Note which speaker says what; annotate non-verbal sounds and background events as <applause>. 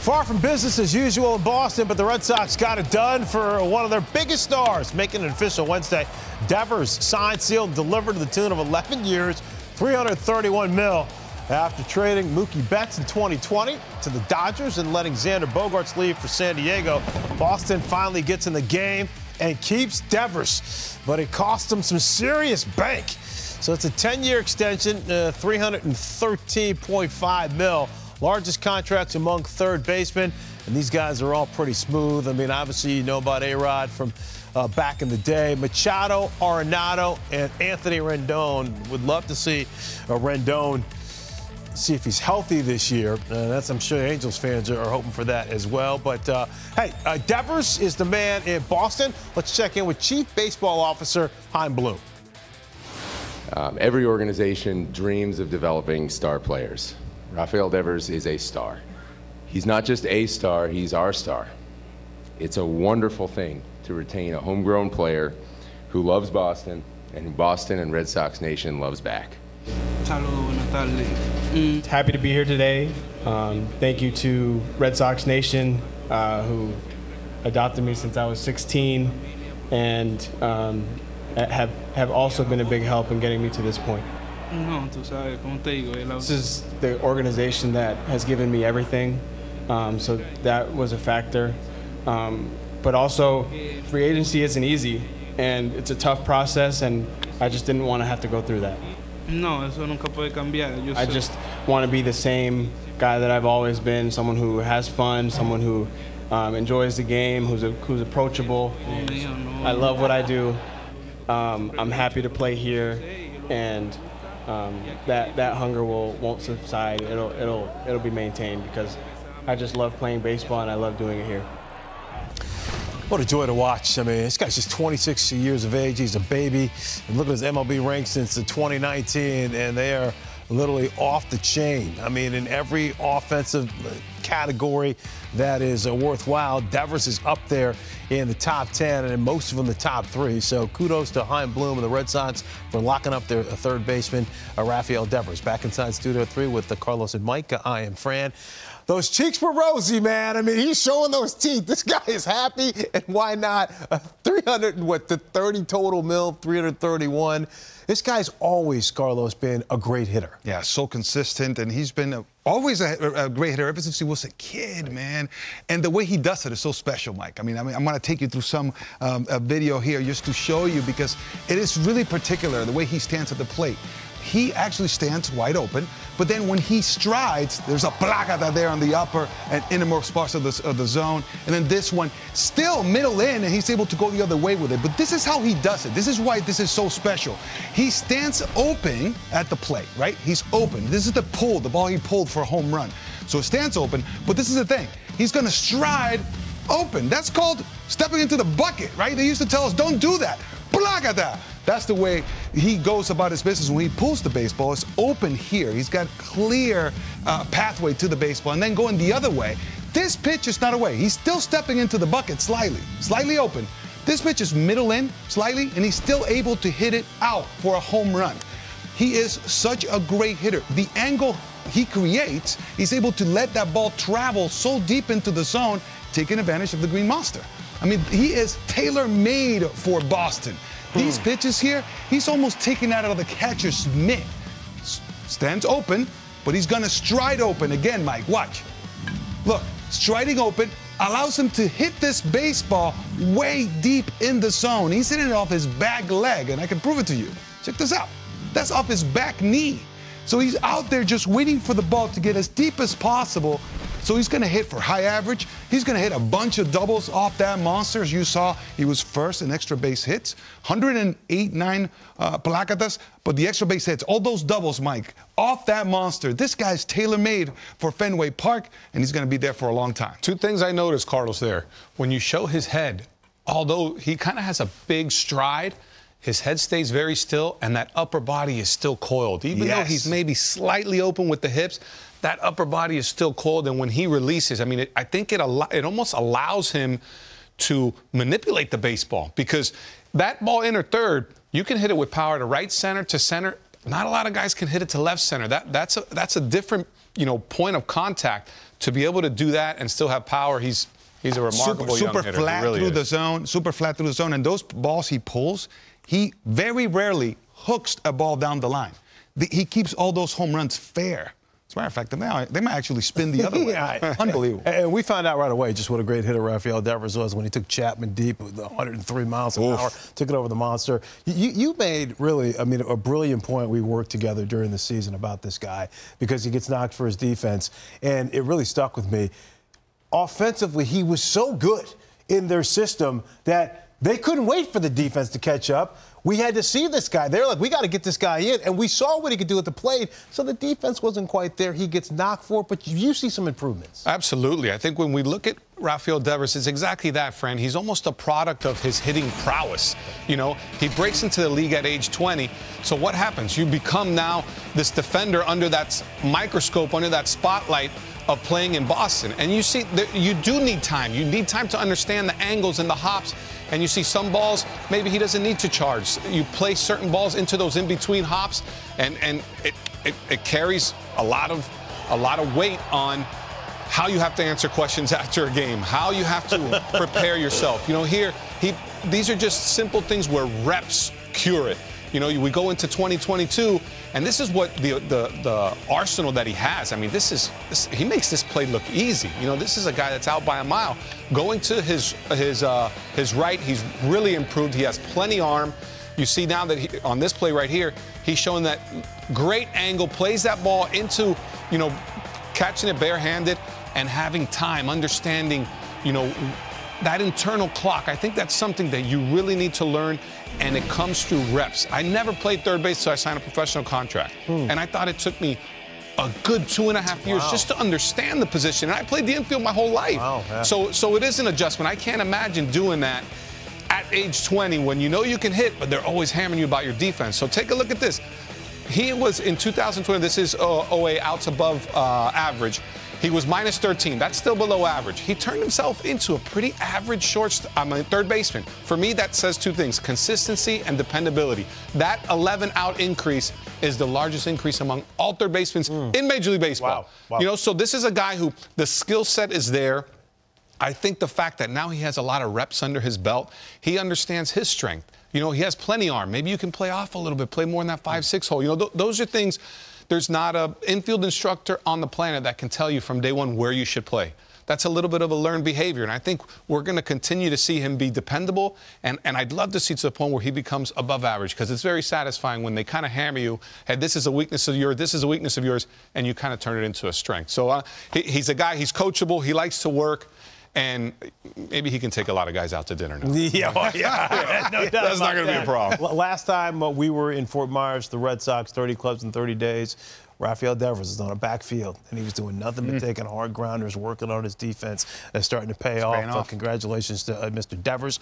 Speaker 1: Far from business as usual in Boston, but the Red Sox got it done for one of their biggest stars, making it official Wednesday. Devers signed, sealed, delivered to the tune of 11 years, 331 mil. After trading Mookie Betts in 2020 to the Dodgers and letting Xander Bogaerts leave for San Diego, Boston finally gets in the game and keeps Devers, but it cost him some serious bank. So it's a 10-year extension, uh, 313.5 mil, largest contracts among third basemen, and these guys are all pretty smooth. I mean, obviously you know about A-Rod from uh, back in the day. Machado, Arenado, and Anthony Rendon. Would love to see a Rendon see if he's healthy this year. Uh, that's I'm sure Angels fans are, hoping for that as well. But uh, hey, uh, Devers is the man in Boston. Let's check in with Chief Baseball Officer Chaim Bloom.
Speaker 2: Um, every organization dreams of developing star players. Rafael Devers is a star. He's not just a star, he's our star. It's a wonderful thing to retain a homegrown player who loves Boston and who Boston and Red Sox Nation loves back.
Speaker 3: Mm. Happy to be here today. Um, thank you to Red Sox Nation uh, who adopted me since I was 16 and um, have, have also been a big help in getting me to this point. This is the organization that has given me everything, um, so that was a factor. Um, but also, free agency isn't easy, and it's a tough process, and I just didn't want to have to go through that.
Speaker 4: No, eso nunca puede cambiar.
Speaker 3: Yo I just want to be the same guy that I've always been, someone who has fun, someone who um, enjoys the game, who's, a, who's approachable. I love what I do. Um, I'm happy to play here, and um, that that hunger will won't subside. It'll it'll it'll be maintained because I just love playing baseball and I love doing it here.
Speaker 1: What a joy to watch. I mean, this guy's just 26 years of age. He's a baby. And look at his MLB rank since the 2019, and they are literally off the chain. I mean, in every offensive category that is uh, worthwhile, Devers is up there in the top 10 and in most of them the top three. So kudos to Chaim Bloom and the Red Sox for locking up their third baseman, uh, Rafael Devers. Back inside Studio 3 with the Carlos and Mike. I am Fran. Those cheeks were rosy, man. I mean, he's showing those teeth. This guy is happy, and why not? Uh, 300, what, the 30 total mil, 331. This guy's always, Carlos, been a great hitter.
Speaker 5: Yeah, so consistent, and he's been a, always a, a, great hitter ever since he was a kid, man. And the way he does it is so special, Mike. I mean, I mean I'm going to take you through some um, video here just to show you because it is really particular the way he stands at the plate he actually stands wide open. But then when he strides, there's a placata there on the upper and innermost parts of the, of the zone. And then this one, still middle in, and he's able to go the other way with it. But this is how he does it. This is why this is so special. He stands open at the plate, right? He's open. This is the pull, the ball he pulled for a home run. So it stands open. But this is the thing. He's going to stride open. That's called stepping into the bucket, right? They used to tell us, don't do that. Placata. That's the way he goes about his business. When he pulls the baseball, it's open here. He's got clear uh, pathway to the baseball, and then going the other way. This pitch is not away. He's still stepping into the bucket slightly, slightly open. This pitch is middle in slightly, and he's still able to hit it out for a home run. He is such a great hitter. The angle he creates, he's able to let that ball travel so deep into the zone, taking advantage of the green monster. I mean, he is tailor made for Boston. These hmm. pitches here, he's almost taking that out of the catcher's mitt. Stands open, but he's going to stride open again, Mike. Watch. Look, striding open allows him to hit this baseball way deep in the zone. He's hitting it off his back leg, and I can prove it to you. Check this out. That's off his back knee. So he's out there just waiting for the ball to get as deep as possible so he's going to hit for high average. He's going to hit a bunch of doubles off that monster. As you saw, he was first in extra base hits, 108 9 uh, placatas, but the extra base hits, all those doubles, Mike, off that monster. This guy's tailor made for Fenway Park, and he's going to be there for a long time.
Speaker 6: Two things I noticed, Carlos, there. When you show his head, although he kind of has a big stride, his head stays very still, and that upper body is still coiled. Even yes. though he's maybe slightly open with the hips, that upper body is still coiled. And when he releases, I mean, it, I think it, al- it almost allows him to manipulate the baseball because that ball inner third, you can hit it with power to right center, to center. Not a lot of guys can hit it to left center. That, that's, a, that's a different you know, point of contact to be able to do that and still have power. He's he's a remarkable
Speaker 5: super, super flat
Speaker 6: really
Speaker 5: through
Speaker 6: is.
Speaker 5: the zone, super flat through the zone, and those balls he pulls, he very rarely hooks a ball down the line. The, he keeps all those home runs fair. As a matter of fact, they might, they might actually spin the other <laughs> way.
Speaker 1: Yeah.
Speaker 5: Unbelievable.
Speaker 1: And we found out right away just what a great hitter Rafael Devers was when he took Chapman deep with 103 miles an hour, took it over the monster. You, you made really, I mean, a brilliant point. We worked together during the season about this guy because he gets knocked for his defense, and it really stuck with me. Offensively, he was so good in their system that they couldn't wait for the defense to catch up. We had to see this guy. They're like, we got to get this guy in. And we saw what he could do at the plate. So the defense wasn't quite there. He gets knocked for it, but you see some improvements.
Speaker 6: Absolutely. I think when we look at Rafael Devers, it's exactly that, Fran. He's almost a product of his hitting prowess. You know, he breaks into the league at age 20. So what happens? You become now this defender under that microscope, under that spotlight of playing in Boston. And you see, you do need time. You need time to understand the angles and the hops. And you see some balls, maybe he doesn't need to charge. You play certain balls into those in-between hops, and, and it, it, it carries a lot of a lot of weight on how you have to answer questions <laughs> after a game, how you have to prepare yourself. You know, here he these are just simple things where reps cure it. You know, we go into 2022, and this is what the the, the arsenal that he has. I mean, this is this, he makes this play look easy. You know, this is a guy that's out by a mile. Going to his his uh, his right, he's really improved. He has plenty arm. You see now that he, on this play right here, he's showing that great angle, plays that ball into, you know, catching it barehanded and having time, understanding, you know, that internal clock. I think that's something that you really need to learn, and it comes through reps. I never played third base, so I signed a professional contract. And I thought it took me a good two and a half years
Speaker 1: Wow.
Speaker 6: just to understand the position. And I played the infield my whole life.
Speaker 1: Wow, yeah.
Speaker 6: So so it is an adjustment. I can't imagine doing that at age 20 when you know you can hit, but they're always hammering you about your defense. So take a look at this. He was in 2020, this is uh, OA outs above uh, average. He was minus 13. That's still below average. He turned himself into a pretty average short, I mean, third baseman. For me, that says two things consistency and dependability. That 11 out increase is the largest increase among all third basemen mm. in Major League Baseball.
Speaker 1: Wow. Wow.
Speaker 6: You know, so this is a guy who the skill set is there. I think the fact that now he has a lot of reps under his belt, he understands his strength. You know, he has plenty arm. Maybe you can play off a little bit, play more in that five six hole. You know, th- those are things. There's not an infield instructor on the planet that can tell you from day one where you should play. That's a little bit of a learned behavior, and I think we're going to continue to see him be dependable. And, and I'd love to see to the point where he becomes above average because it's very satisfying when they kind of hammer you. Hey, this is a weakness of yours. This is a weakness of yours, and you kind of turn it into a strength. So uh, he, he's a guy. He's coachable. He likes to work. And maybe he can take a lot of guys out to dinner now. <laughs>
Speaker 1: Yeah, well, yeah. <laughs> no doubt
Speaker 6: That's not gonna be a problem.
Speaker 1: Last time uh, we were in Fort Myers, the Red Sox, 30 clubs in 30 days. Rafael Devers is on a backfield, and he was doing nothing
Speaker 6: Mm.
Speaker 1: but taking hard grounders, working on his defense, and starting to pay off.
Speaker 5: paying
Speaker 1: Uh,
Speaker 5: off.
Speaker 1: congratulations to uh, Mr. Devers.